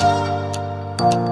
Música